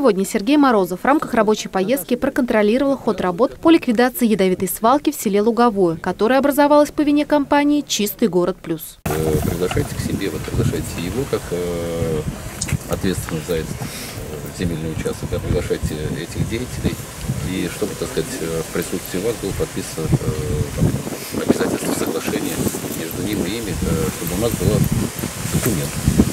Сегодня Сергей Морозов в рамках рабочей поездки проконтролировал ход работ по ликвидации ядовитой свалки в селе Луговое, которая образовалась по вине компании «Чистый город плюс». Приглашайте к себе, вот приглашайте его как э, ответственный за этот э, земельный участок, приглашайте этих деятелей, и чтобы, так сказать, э, в присутствии вас был подписан э, обязательство соглашения между ним и ими, э, чтобы у нас был документ.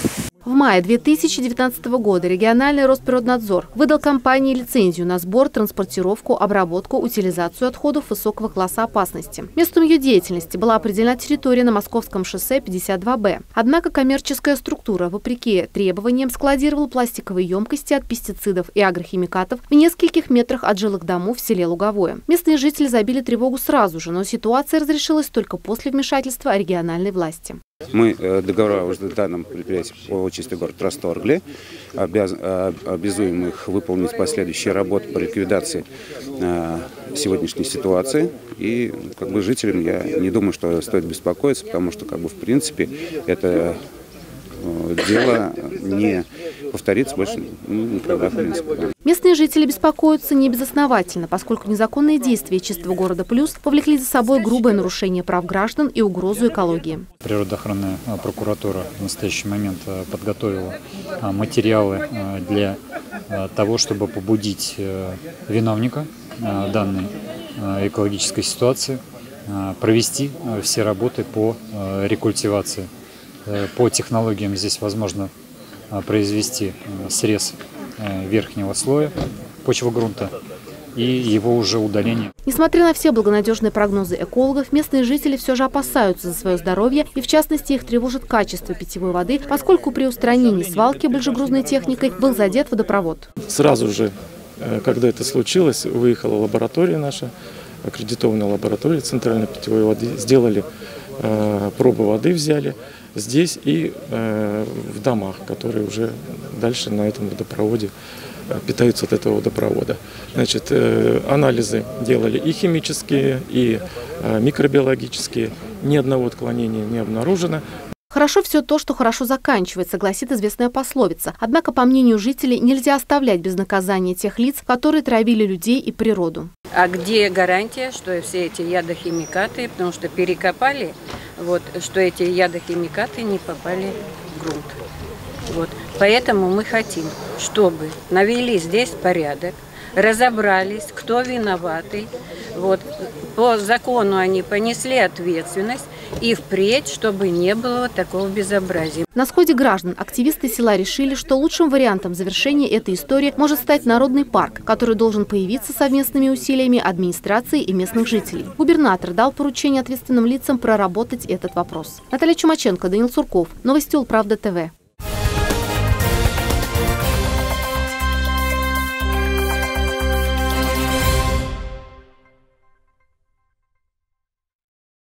В мае 2019 года региональный Росприроднадзор выдал компании лицензию на сбор, транспортировку, обработку, утилизацию отходов высокого класса опасности. Местом ее деятельности была определена территория на Московском шоссе 52Б. Однако коммерческая структура, вопреки требованиям, складировала пластиковые емкости от пестицидов и агрохимикатов в нескольких метрах от жилых домов в селе Луговое. Местные жители забили тревогу сразу же, но ситуация разрешилась только после вмешательства региональной власти. Мы э, договора уже с данным предприятием по чистый город расторгли, обяз, э, обязуем их выполнить последующие работы по ликвидации э, сегодняшней ситуации. И как бы жителям я не думаю, что стоит беспокоиться, потому что как бы в принципе это дело не повторится больше никогда, в принципе. Местные жители беспокоятся не безосновательно, поскольку незаконные действия чистого города Плюс повлекли за собой грубое нарушение прав граждан и угрозу экологии. Природоохранная а, прокуратура в настоящий момент а, подготовила а, материалы для того, чтобы побудить э, виновника данной экологической ситуации провести все работы по рекультивации. Э, по технологиям здесь возможно произвести срез Э, верхнего слоя почвогрунта и его уже удаление. Несмотря на все благонадежные прогнозы экологов, местные жители все же опасаются за свое здоровье и в частности их тревожит качество питьевой воды, поскольку при устранении свалки большегрузной техникой был задет водопровод. Сразу же, э, когда это случилось, выехала лаборатория наша, аккредитованная лаборатория центральной питьевой воды, сделали э, пробы воды, взяли здесь и э, в домах, которые уже дальше на этом водопроводе э, питаются от этого водопровода. Значит, э, анализы делали и химические, и э, микробиологические. Ни одного отклонения не обнаружено. Хорошо все то, что хорошо заканчивается, гласит известная пословица. Однако, по мнению жителей, нельзя оставлять без наказания тех лиц, которые травили людей и природу. А где гарантия, что все эти ядохимикаты, потому что перекопали, вот, что эти ядохимикаты не попали в грунт. Вот. Поэтому мы хотим, чтобы навели здесь порядок, разобрались, кто виноватый. Вот. По закону они понесли ответственность. И впредь, чтобы не было такого безобразия. На сходе граждан активисты села решили, что лучшим вариантом завершения этой истории может стать народный парк, который должен появиться совместными усилиями администрации и местных жителей. Губернатор дал поручение ответственным лицам проработать этот вопрос. Наталья Чумаченко, Данил Сурков. Новости Улправда ТВ.